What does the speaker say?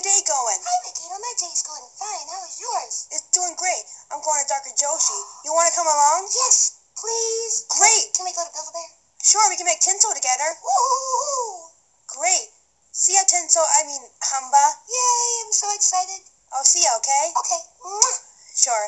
your day going? Hi, Potato. My day's going fine. How is yours? It's doing great. I'm going to Dr. Joshi. You want to come along? Yes, please. Great. Can we go to Build a Bear? Sure, we can make tinsel together. Woo! Great. See ya, tinsel. I mean, Humbah. Yay! I'm so excited. I'll see ya, okay? Okay. Mwah. Sure.